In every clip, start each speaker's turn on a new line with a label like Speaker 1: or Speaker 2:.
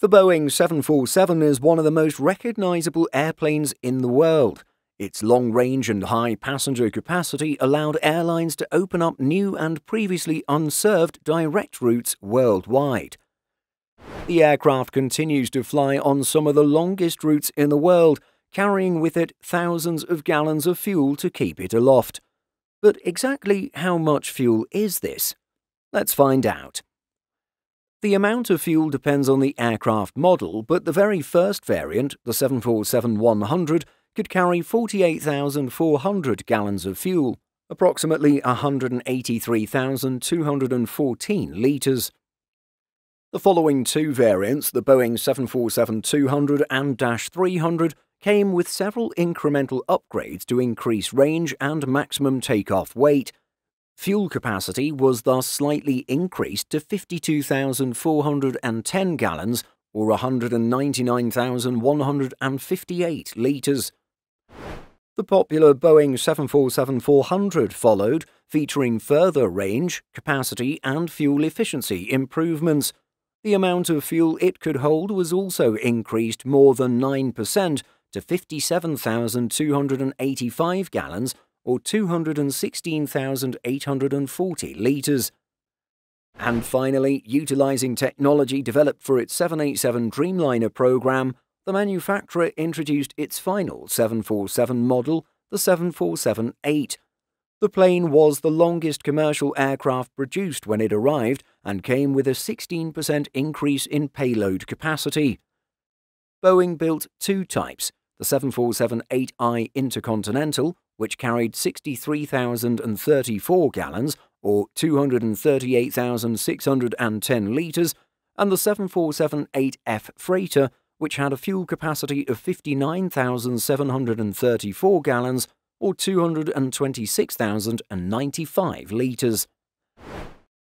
Speaker 1: The Boeing 747 is one of the most recognizable airplanes in the world. Its long range and high passenger capacity allowed airlines to open up new and previously unserved direct routes worldwide. The aircraft continues to fly on some of the longest routes in the world, carrying with it thousands of gallons of fuel to keep it aloft. But exactly how much fuel is this? Let's find out. The amount of fuel depends on the aircraft model, but the very first variant, the 747-100, could carry 48,400 gallons of fuel, approximately 183,214 litres. The following two variants, the Boeing 747-200 and -300, came with several incremental upgrades to increase range and maximum takeoff weight, Fuel capacity was thus slightly increased to 52,410 gallons or 199,158 litres. The popular Boeing 747-400 followed, featuring further range, capacity and fuel efficiency improvements. The amount of fuel it could hold was also increased more than 9% to 57,285 gallons or 216,840 litres. And finally, utilising technology developed for its 787 Dreamliner program, the manufacturer introduced its final 747 model, the 747-8. The plane was the longest commercial aircraft produced when it arrived and came with a 16% increase in payload capacity. Boeing built two types, the 747-8i Intercontinental, which carried 63,034 gallons, or 238,610 litres, and the 747-8F Freighter, which had a fuel capacity of 59,734 gallons, or 226,095 litres.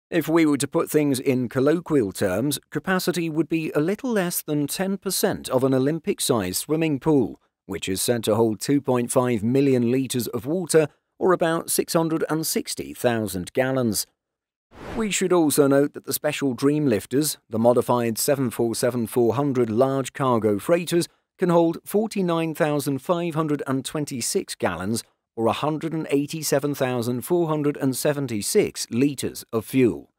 Speaker 1: If we were to put things in colloquial terms, capacity would be a little less than 10% of an Olympic sized swimming pool which is said to hold 2.5 million litres of water or about 660,000 gallons. We should also note that the special Dreamlifters, the modified 747-400 large cargo freighters, can hold 49,526 gallons or 187,476 litres of fuel.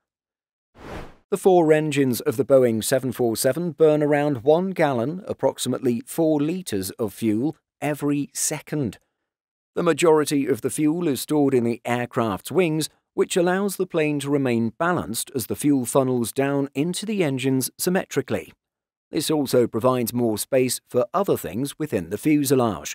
Speaker 1: The four engines of the Boeing 747 burn around one gallon, approximately four litres of fuel, every second. The majority of the fuel is stored in the aircraft's wings, which allows the plane to remain balanced as the fuel funnels down into the engines symmetrically. This also provides more space for other things within the fuselage.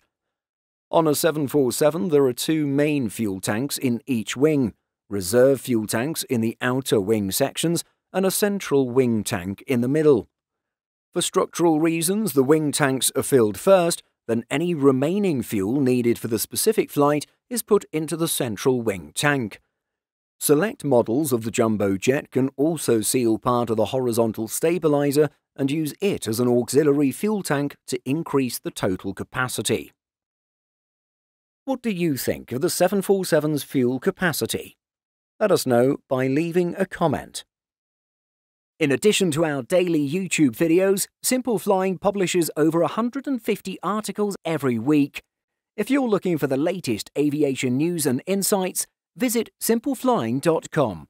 Speaker 1: On a 747, there are two main fuel tanks in each wing, reserve fuel tanks in the outer wing sections and a central wing tank in the middle. For structural reasons, the wing tanks are filled first, then any remaining fuel needed for the specific flight is put into the central wing tank. Select models of the jumbo jet can also seal part of the horizontal stabilizer and use it as an auxiliary fuel tank to increase the total capacity. What do you think of the 747's fuel capacity? Let us know by leaving a comment. In addition to our daily YouTube videos, Simple Flying publishes over 150 articles every week. If you're looking for the latest aviation news and insights, visit simpleflying.com.